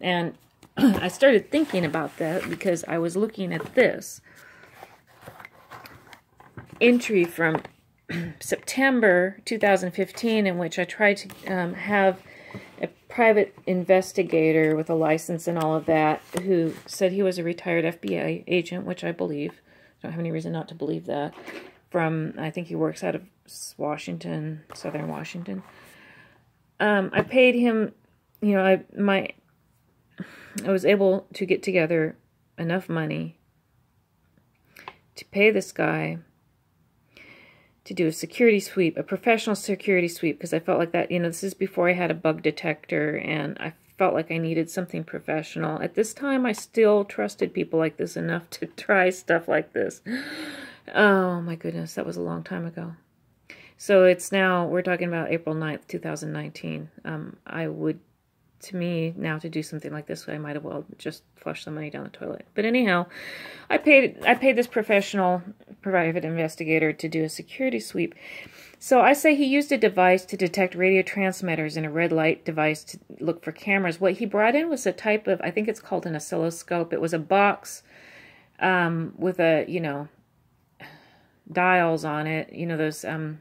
And I started thinking about that because I was looking at this entry from September 2015 in which I tried to um, have a private investigator with a license and all of that who said he was a retired FBI agent, which I believe. I don't have any reason not to believe that. From, I think he works out of Washington, Southern Washington. Um, I paid him, you know, I my I was able to get together enough money to pay this guy to do a security sweep, a professional security sweep, because I felt like that, you know, this is before I had a bug detector and I felt like I needed something professional. At this time, I still trusted people like this enough to try stuff like this. Oh my goodness, that was a long time ago. So it's now, we're talking about April 9th, 2019. Um, I would to me now to do something like this, I might have well just flush the money down the toilet. But anyhow, I paid I paid this professional private investigator to do a security sweep. So I say he used a device to detect radio transmitters and a red light device to look for cameras. What he brought in was a type of I think it's called an oscilloscope. It was a box um, with a you know dials on it. You know those um,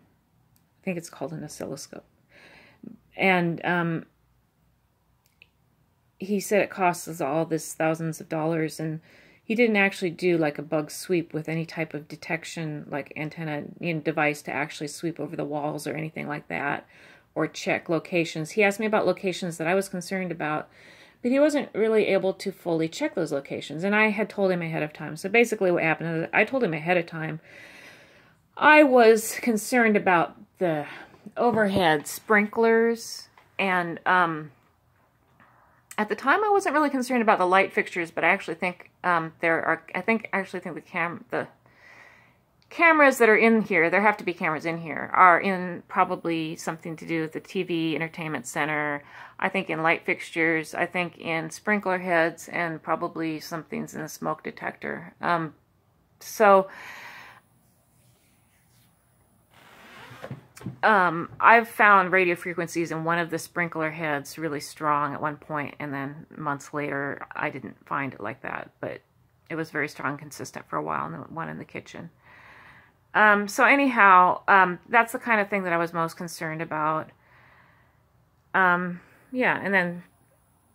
I think it's called an oscilloscope. And um, he said it costs us all this thousands of dollars and he didn't actually do like a bug sweep with any type of detection like antenna you know, device to actually sweep over the walls or anything like that or check locations. He asked me about locations that i was concerned about but he wasn't really able to fully check those locations and i had told him ahead of time. So basically what happened is i told him ahead of time i was concerned about the overhead sprinklers and um at the time, I wasn't really concerned about the light fixtures, but I actually think um, there are. I think actually think the cam the cameras that are in here. There have to be cameras in here. Are in probably something to do with the TV entertainment center. I think in light fixtures. I think in sprinkler heads, and probably something's in the smoke detector. Um, so um, I've found radio frequencies in one of the sprinkler heads really strong at one point, and then months later, I didn't find it like that, but it was very strong consistent for a while, and the one in the kitchen. Um, so anyhow, um, that's the kind of thing that I was most concerned about. Um, yeah, and then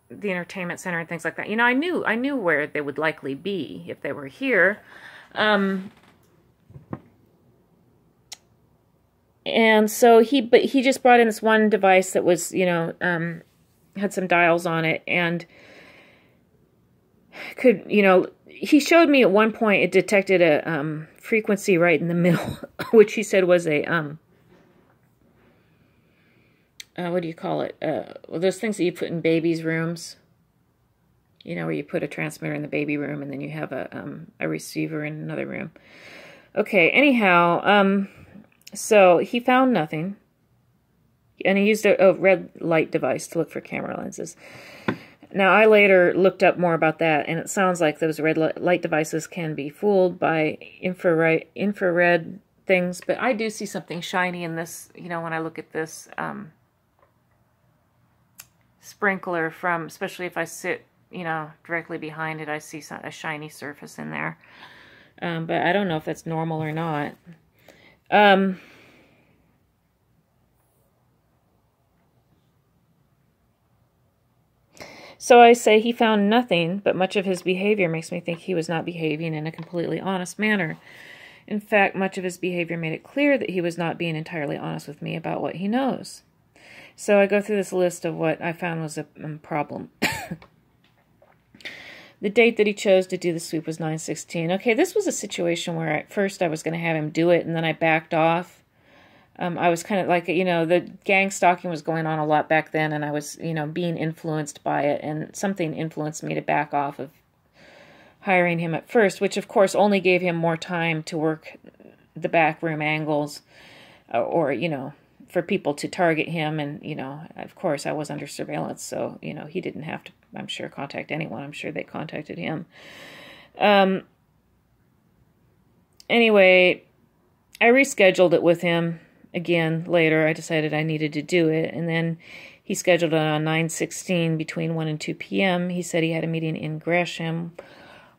the entertainment center and things like that. You know, I knew I knew where they would likely be if they were here. Um, and so he but he just brought in this one device that was you know um, had some dials on it and could you know he showed me at one point it detected a um, frequency right in the middle which he said was a um uh, what do you call it? Uh, well, those things that you put in babies rooms. You know where you put a transmitter in the baby room and then you have a um, a receiver in another room. Okay anyhow um so he found nothing. And he used a, a red light device to look for camera lenses. Now, I later looked up more about that, and it sounds like those red light devices can be fooled by infrared, infrared things, but I do see something shiny in this, you know, when I look at this um, sprinkler from, especially if I sit, you know, directly behind it, I see some, a shiny surface in there. Um, but I don't know if that's normal or not. Um, so I say he found nothing, but much of his behavior makes me think he was not behaving in a completely honest manner. In fact, much of his behavior made it clear that he was not being entirely honest with me about what he knows. So I go through this list of what I found was a problem. The date that he chose to do the sweep was 916. Okay, this was a situation where at first I was going to have him do it, and then I backed off. Um, I was kind of like, you know, the gang stalking was going on a lot back then, and I was, you know, being influenced by it, and something influenced me to back off of hiring him at first, which of course only gave him more time to work the back room angles, uh, or you know, for people to target him. And you know, of course, I was under surveillance, so you know, he didn't have to I'm sure, contact anyone. I'm sure they contacted him. Um, anyway, I rescheduled it with him again later. I decided I needed to do it. And then He scheduled it on 9:16 between 1 and 2 p.m. He said he had a meeting in Gresham,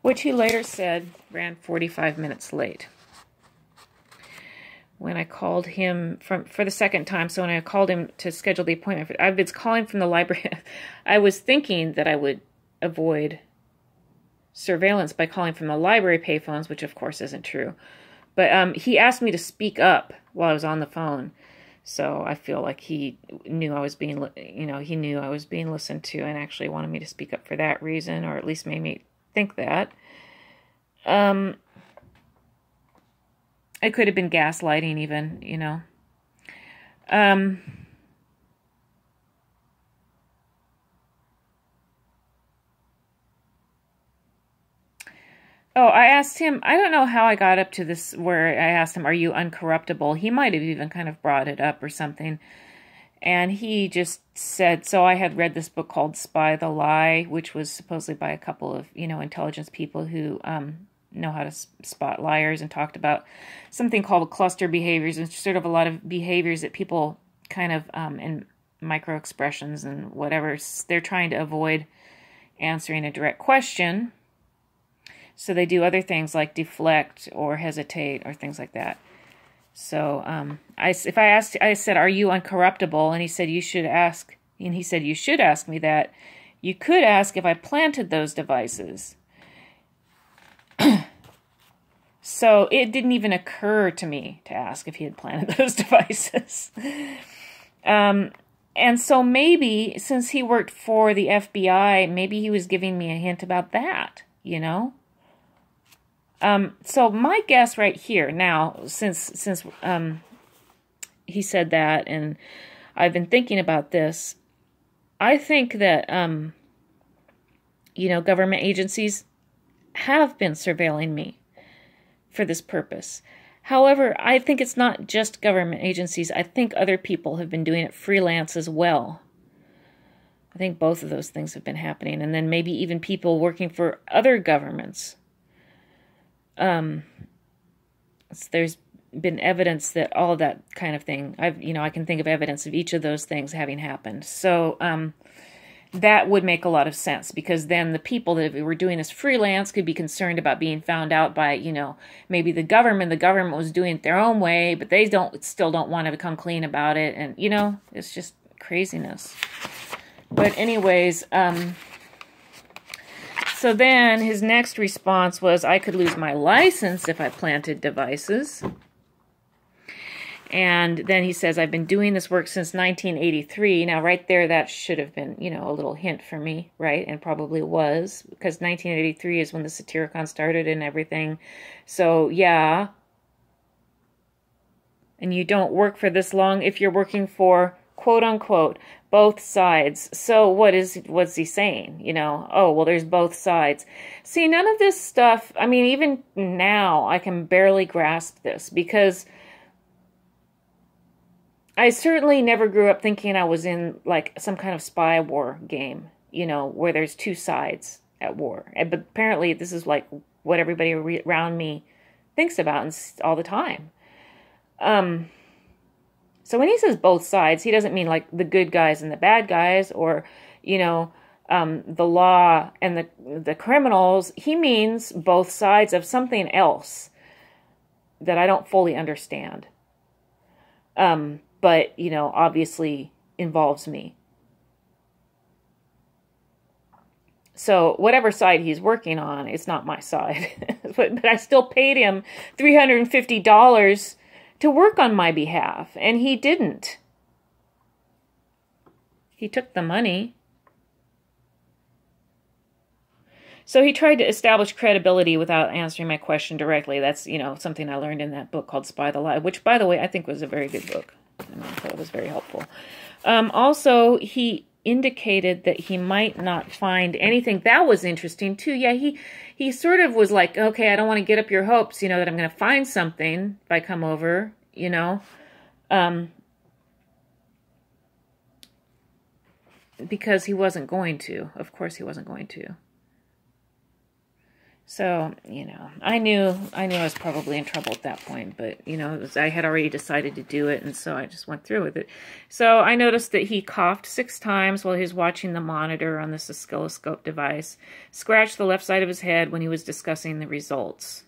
which he later said ran 45 minutes late. When I called him from for the second time, so when I called him to schedule the appointment, I've been calling from the library. I was thinking that I would avoid surveillance by calling from the library payphones, which of course isn't true. But um, he asked me to speak up while I was on the phone. So I feel like he knew I was being, you know, he knew I was being listened to and actually wanted me to speak up for that reason, or at least made me think that. Um, it could have been gaslighting, even, you know. Um, Oh, I asked him, I don't know how I got up to this where I asked him, Are you uncorruptible? He might have even kind of brought it up or something. And he just said, So I had read this book called Spy the Lie, which was supposedly by a couple of, you know, intelligence people who um, know how to spot liars and talked about something called cluster behaviors and sort of a lot of behaviors that people kind of, um, in micro expressions and whatever, they're trying to avoid answering a direct question so they do other things like deflect or hesitate or things like that. So um, I, if I asked, I said, "Are you uncorruptible?" And he said, "You should ask." And he said, "You should ask me that. You could ask if I planted those devices." So it didn't even occur to me to ask if he had planted those devices. um, and so maybe since he worked for the FBI, maybe he was giving me a hint about that. You know. Um, so my guess right here now, since since um, he said that, and I've been thinking about this, I think that um, you know government agencies have been surveilling me for this purpose. However, I think it's not just government agencies. I think other people have been doing it freelance as well. I think both of those things have been happening, and then maybe even people working for other governments um, there's been evidence that all of that kind of thing. I've you know I can think of evidence of each of those things having happened. So um, that would make a lot of sense because then the people that we were doing this freelance could be concerned about being found out by you know maybe the government. The government was doing it their own way, but they don't still don't want to become clean about it, and you know it's just craziness. But anyways, um, so then his next response was, I could lose my license if I planted devices. And then he says, I've been doing this work since 1983. Now, right there, that should have been, you know, a little hint for me, right? And probably was, because 1983 is when the Satyricon started and everything. So, yeah. And you don't work for this long if you're working for, quote unquote, both sides. So what is what's he saying? You know, oh well there's both sides. See, none of this stuff, I mean even now I can barely grasp this because I certainly never grew up thinking I was in like some kind of spy war game, you know, where there's two sides at war. But apparently this is like what everybody around me thinks about all the time. Um so when he says both sides, he doesn't mean like the good guys and the bad guys or, you know, um, the law and the the criminals. He means both sides of something else that I don't fully understand. Um, but you know, obviously involves me. So whatever side he's working on, it's not my side. but, but I still paid him three hundred and fifty dollars to work on my behalf, and he didn't. He took the money. So he tried to establish credibility without answering my question directly. That's, you know, something I learned in that book called Spy the Lie, which, by the way, I think was a very good book. I thought it was very helpful. Um, also, he indicated that he might not find anything that was interesting too. Yeah, he he sort of was like, okay, I don't want to get up your hopes, you know, that I'm going to find something if I come over, you know, um, because he wasn't going to. Of course, he wasn't going to. So, you know, I knew I knew I was probably in trouble at that point, but you know, was, I had already decided to do it, and so I just went through with it. So I noticed that he coughed six times while he was watching the monitor on this oscilloscope device, scratched the left side of his head when he was discussing the results.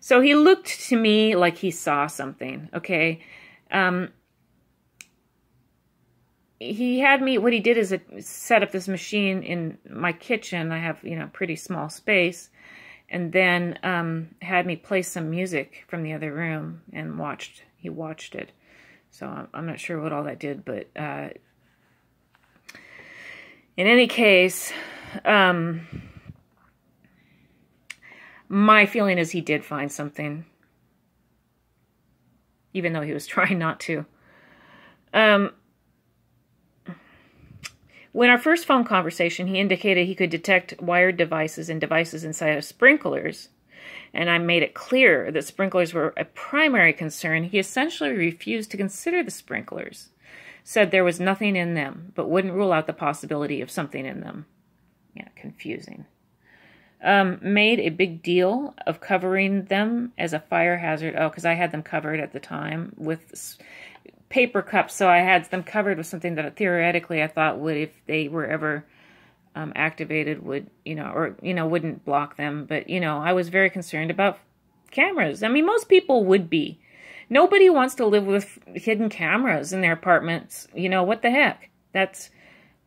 So he looked to me like he saw something. Okay, um, he had me. What he did is set up this machine in my kitchen. I have you know pretty small space and then um, had me play some music from the other room and watched. He watched it, so I'm not sure what all that did, but uh, in any case, um, my feeling is he did find something, even though he was trying not to. Um, when our first phone conversation, he indicated he could detect wired devices and devices inside of sprinklers, and I made it clear that sprinklers were a primary concern. He essentially refused to consider the sprinklers, said there was nothing in them, but wouldn't rule out the possibility of something in them. Yeah, confusing. Um, made a big deal of covering them as a fire hazard. Oh, because I had them covered at the time with paper cups, so I had them covered with something that theoretically I thought would, if they were ever um, activated, would you know, or you know, wouldn't block them. But you know, I was very concerned about cameras. I mean, most people would be. Nobody wants to live with hidden cameras in their apartments. You know what the heck? That's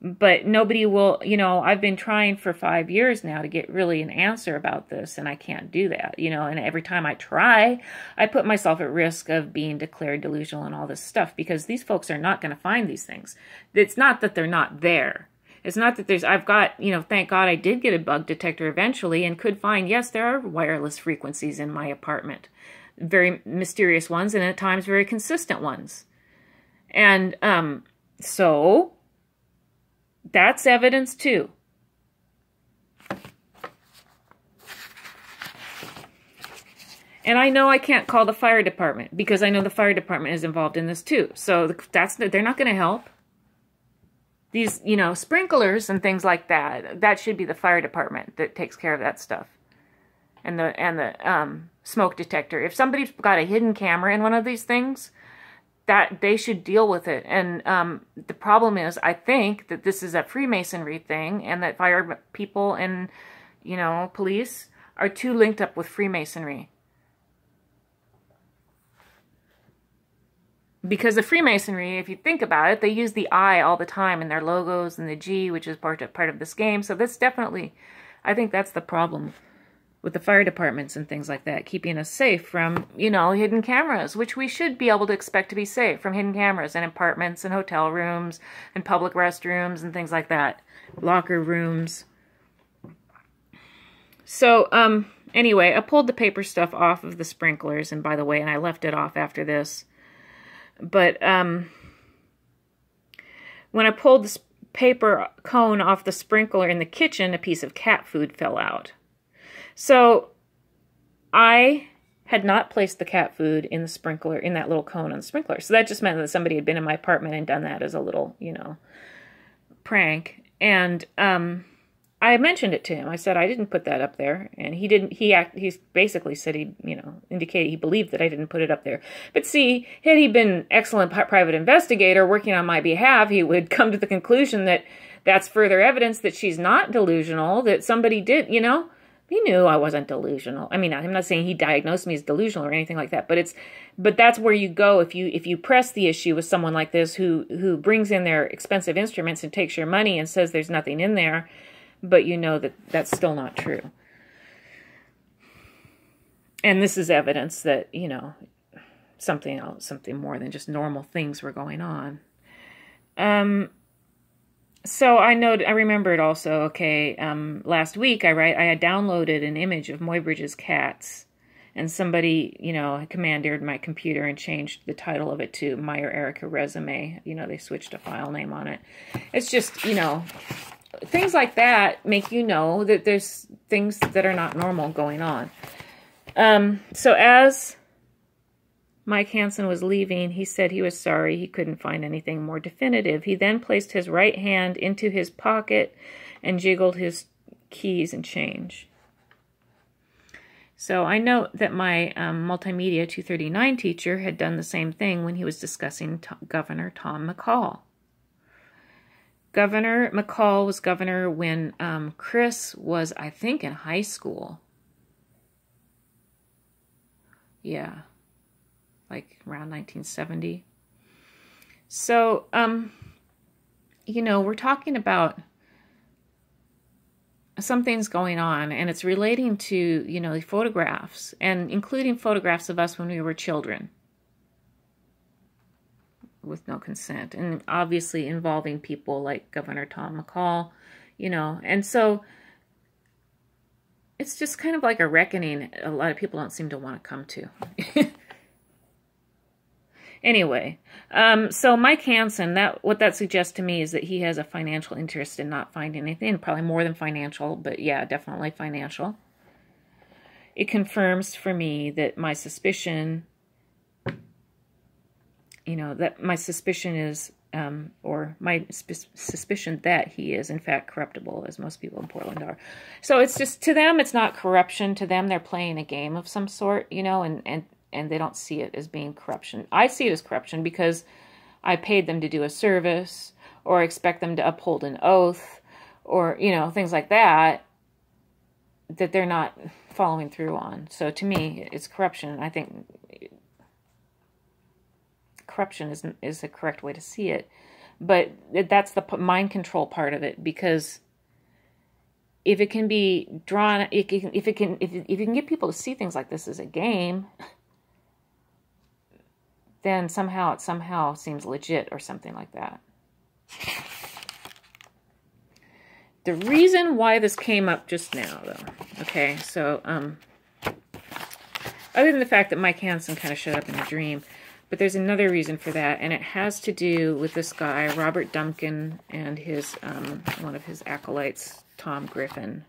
but nobody will, you know, I've been trying for five years now to get really an answer about this, and I can't do that, you know, and every time I try, I put myself at risk of being declared delusional and all this stuff because these folks are not going to find these things. It's not that they're not there. It's not that there's, I've got, you know, thank God I did get a bug detector eventually and could find, yes, there are wireless frequencies in my apartment. Very mysterious ones and at times very consistent ones. And um, so that's evidence too. And I know I can't call the fire department because I know the fire department is involved in this too. So that's they're not going to help. These, you know, sprinklers and things like that, that should be the fire department that takes care of that stuff. And the and the um, smoke detector. If somebody's got a hidden camera in one of these things, that they should deal with it. And um, the problem is, I think that this is a Freemasonry thing, and that fire people and you know police are too linked up with Freemasonry. Because the Freemasonry, if you think about it, they use the I all the time in their logos and the G, which is part of, part of this game. So that's definitely, I think that's the problem with the fire departments and things like that, keeping us safe from, you know, hidden cameras, which we should be able to expect to be safe from hidden cameras in apartments and hotel rooms and public restrooms and things like that, locker rooms. So, um, anyway, I pulled the paper stuff off of the sprinklers, and by the way, and I left it off after this. But, um, when I pulled the paper cone off the sprinkler in the kitchen, a piece of cat food fell out. So I had not placed the cat food in the sprinkler, in that little cone on the sprinkler. So that just meant that somebody had been in my apartment and done that as a little, you know, prank. And um, I mentioned it to him. I said I didn't put that up there, and he didn't. He act. Basically said he, you know, indicated he believed that I didn't put it up there. But see, had he been an excellent private investigator working on my behalf, he would come to the conclusion that that's further evidence that she's not delusional. That somebody did, you know he knew I wasn't delusional. I mean, I'm not saying he diagnosed me as delusional or anything like that, but it's but that's where you go if you if you press the issue with someone like this who who brings in their expensive instruments and takes your money and says there's nothing in there, but you know that that's still not true. And this is evidence that, you know, something else, something more than just normal things were going on. Um so I know I remembered also. Okay, um, last week I write I had downloaded an image of Muybridge's cats, and somebody you know commandeered my computer and changed the title of it to Meyer Erika resume. You know they switched a file name on it. It's just you know things like that make you know that there's things that are not normal going on. Um, so as Mike Hansen was leaving, he said he was sorry he couldn't find anything more definitive. He then placed his right hand into his pocket and jiggled his keys and change. So I note that my um, Multimedia 239 teacher had done the same thing when he was discussing Governor Tom McCall. Governor McCall was governor when um, Chris was, I think, in high school. Yeah, like around 1970. So, um, you know, we're talking about something's going on and it's relating to, you know, the photographs and including photographs of us when we were children with no consent and obviously involving people like Governor Tom McCall, you know, and so it's just kind of like a reckoning a lot of people don't seem to want to come to. anyway, um, so Mike Hansen, that what that suggests to me is that he has a financial interest in not finding anything, probably more than financial, but yeah, definitely financial. It confirms for me that my suspicion, you know, that my suspicion is um, or my suspicion that he is in fact corruptible, as most people in Portland are. So it's just to them, it's not corruption. To them, they're playing a game of some sort, you know, and and and they don't see it as being corruption. I see it as corruption because I paid them to do a service, or expect them to uphold an oath, or you know things like that that they're not following through on. So to me, it's corruption. I think corruption is is the correct way to see it, but that's the mind control part of it because if it can be drawn, it can, if it can, if, if you can get people to see things like this as a game, then somehow it somehow seems legit or something like that. The reason why this came up just now, though, okay, so, um, other than the fact that Mike Hansen kind of showed up in a dream, but there's another reason for that, and it has to do with this guy, Robert Duncan, and his um, one of his acolytes, Tom Griffin.